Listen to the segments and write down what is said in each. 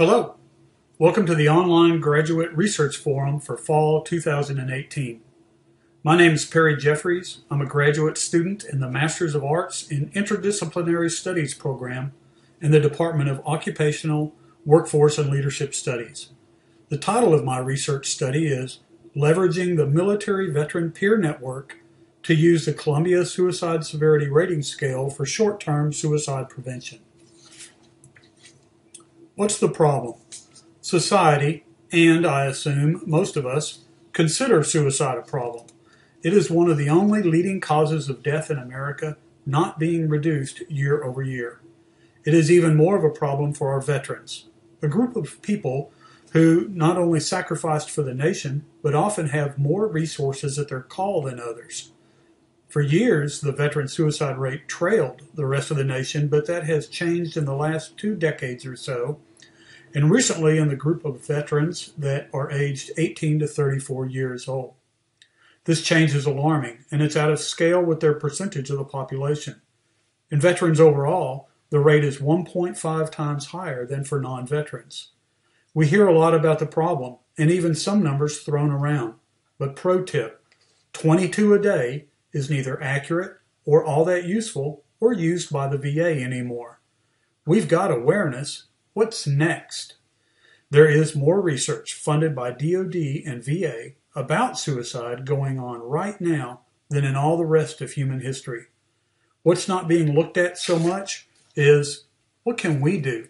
Hello. Welcome to the online graduate research forum for fall 2018. My name is Perry Jeffries. I'm a graduate student in the Masters of Arts in Interdisciplinary Studies program in the Department of Occupational, Workforce, and Leadership Studies. The title of my research study is Leveraging the Military Veteran Peer Network to use the Columbia Suicide Severity Rating Scale for short-term suicide prevention. What's the problem? Society, and I assume most of us, consider suicide a problem. It is one of the only leading causes of death in America not being reduced year over year. It is even more of a problem for our veterans, a group of people who not only sacrificed for the nation, but often have more resources at their call than others. For years, the veteran suicide rate trailed the rest of the nation, but that has changed in the last two decades or so, and recently in the group of veterans that are aged 18 to 34 years old. This change is alarming, and it's out of scale with their percentage of the population. In veterans overall, the rate is 1.5 times higher than for non veterans. We hear a lot about the problem, and even some numbers thrown around. But pro tip 22 a day is neither accurate or all that useful or used by the VA anymore. We've got awareness. What's next? There is more research funded by DoD and VA about suicide going on right now than in all the rest of human history. What's not being looked at so much is what can we do?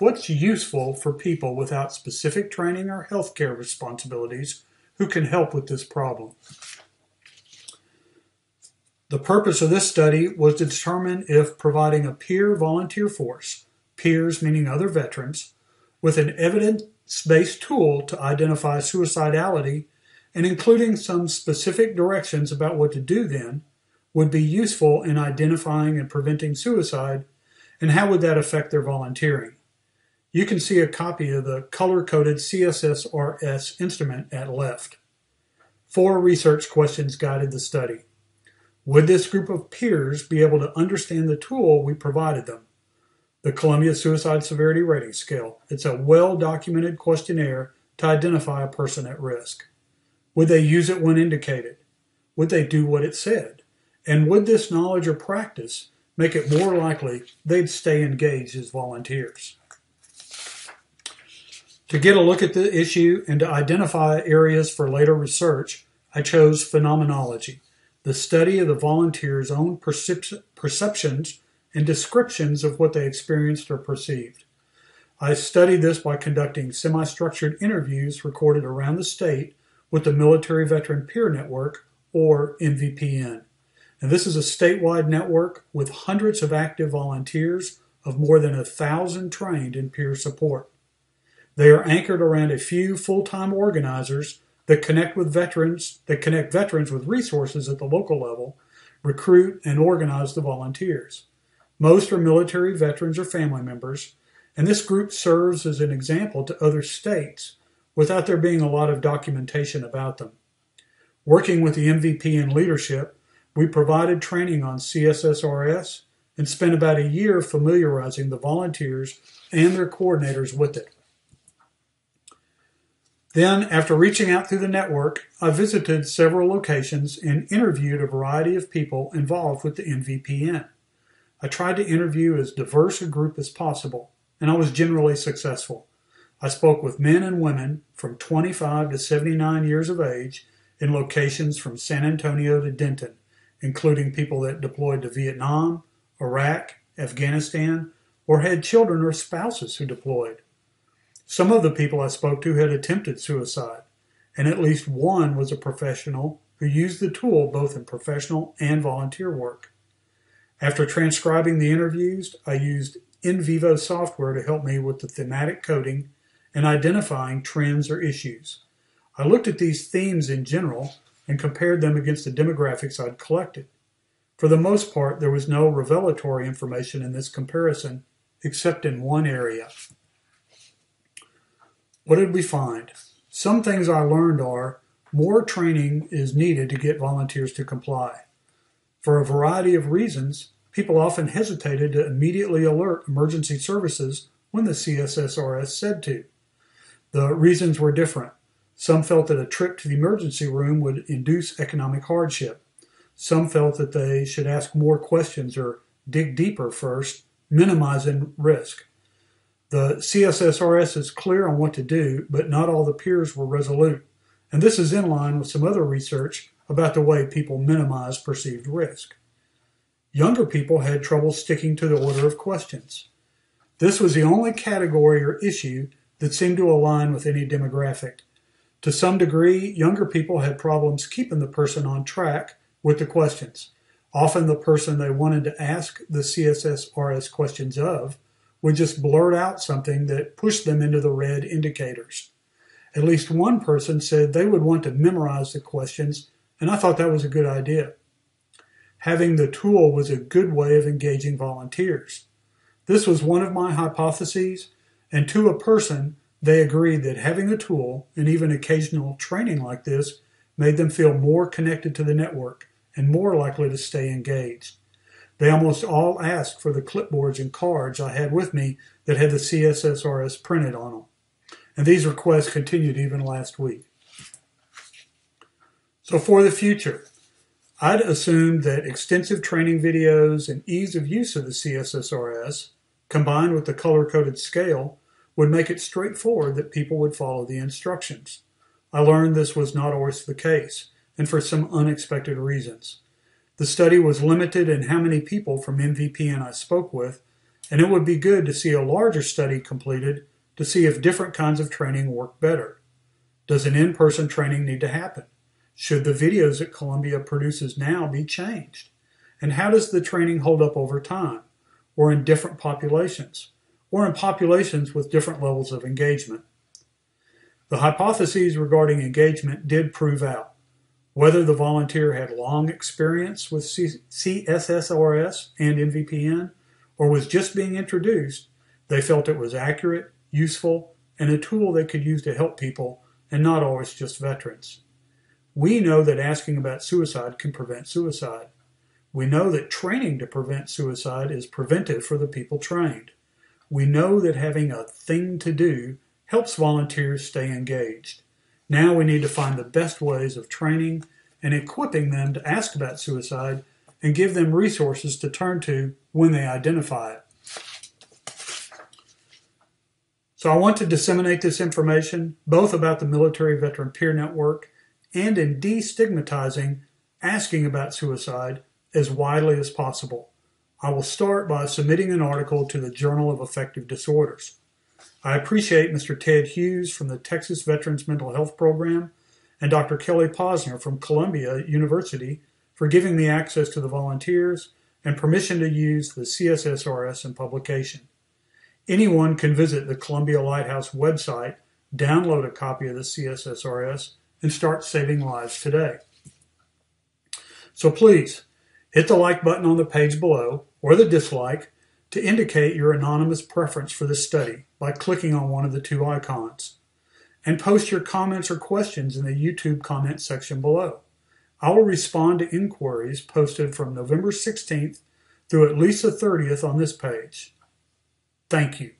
What's useful for people without specific training or healthcare responsibilities who can help with this problem? The purpose of this study was to determine if providing a peer volunteer force, peers meaning other veterans, with an evidence based tool to identify suicidality and including some specific directions about what to do then would be useful in identifying and preventing suicide, and how would that affect their volunteering? You can see a copy of the color-coded CSSRS instrument at left. Four research questions guided the study. Would this group of peers be able to understand the tool we provided them? The Columbia Suicide Severity Rating Scale. It's a well-documented questionnaire to identify a person at risk. Would they use it when indicated? Would they do what it said? And would this knowledge or practice make it more likely they'd stay engaged as volunteers? To get a look at the issue and to identify areas for later research, I chose phenomenology, the study of the volunteers' own percep- perceptions and descriptions of what they experienced or perceived. I studied this by conducting semi structured interviews recorded around the state with the Military Veteran Peer Network, or MVPN. And this is a statewide network with hundreds of active volunteers of more than a thousand trained in peer support. They are anchored around a few full-time organizers that connect with veterans, that connect veterans with resources at the local level, recruit and organize the volunteers. Most are military veterans or family members, and this group serves as an example to other states without there being a lot of documentation about them. Working with the MVP MVPN leadership, we provided training on CSSRS and spent about a year familiarizing the volunteers and their coordinators with it. Then, after reaching out through the network, I visited several locations and interviewed a variety of people involved with the MVPN. I tried to interview as diverse a group as possible, and I was generally successful. I spoke with men and women from 25 to 79 years of age in locations from San Antonio to Denton, including people that deployed to Vietnam, Iraq, Afghanistan, or had children or spouses who deployed. Some of the people I spoke to had attempted suicide, and at least one was a professional who used the tool both in professional and volunteer work. After transcribing the interviews, I used NVivo software to help me with the thematic coding and identifying trends or issues. I looked at these themes in general and compared them against the demographics I'd collected. For the most part, there was no revelatory information in this comparison, except in one area. What did we find? Some things I learned are more training is needed to get volunteers to comply. For a variety of reasons, people often hesitated to immediately alert emergency services when the CSSRS said to. The reasons were different. Some felt that a trip to the emergency room would induce economic hardship. Some felt that they should ask more questions or dig deeper first, minimizing risk. The CSSRS is clear on what to do, but not all the peers were resolute. And this is in line with some other research about the way people minimize perceived risk. Younger people had trouble sticking to the order of questions. This was the only category or issue that seemed to align with any demographic. To some degree, younger people had problems keeping the person on track with the questions. Often the person they wanted to ask the CSSRS questions of would just blurt out something that pushed them into the red indicators. At least one person said they would want to memorize the questions, and I thought that was a good idea. Having the tool was a good way of engaging volunteers. This was one of my hypotheses, and to a person, they agreed that having a tool and even occasional training like this made them feel more connected to the network and more likely to stay engaged. They almost all asked for the clipboards and cards I had with me that had the CSSRS printed on them. And these requests continued even last week. So for the future, I'd assumed that extensive training videos and ease of use of the CSSRS, combined with the color-coded scale, would make it straightforward that people would follow the instructions. I learned this was not always the case and for some unexpected reasons. The study was limited in how many people from MVPN I spoke with, and it would be good to see a larger study completed to see if different kinds of training work better. Does an in person training need to happen? Should the videos that Columbia produces now be changed? And how does the training hold up over time, or in different populations, or in populations with different levels of engagement? The hypotheses regarding engagement did prove out. Whether the volunteer had long experience with CSSRS and MVPN or was just being introduced, they felt it was accurate, useful, and a tool they could use to help people and not always just veterans. We know that asking about suicide can prevent suicide. We know that training to prevent suicide is preventive for the people trained. We know that having a thing to do helps volunteers stay engaged. Now we need to find the best ways of training and equipping them to ask about suicide and give them resources to turn to when they identify it. So I want to disseminate this information both about the Military Veteran Peer Network and in destigmatizing asking about suicide as widely as possible. I will start by submitting an article to the Journal of Affective Disorders. I appreciate Mr. Ted Hughes from the Texas Veterans Mental Health Program and Dr. Kelly Posner from Columbia University for giving me access to the volunteers and permission to use the CSSRS in publication. Anyone can visit the Columbia Lighthouse website, download a copy of the CSSRS, and start saving lives today. So please, hit the like button on the page below or the dislike to indicate your anonymous preference for this study by clicking on one of the two icons. And post your comments or questions in the YouTube comment section below. I will respond to inquiries posted from November 16th through at least the 30th on this page. Thank you.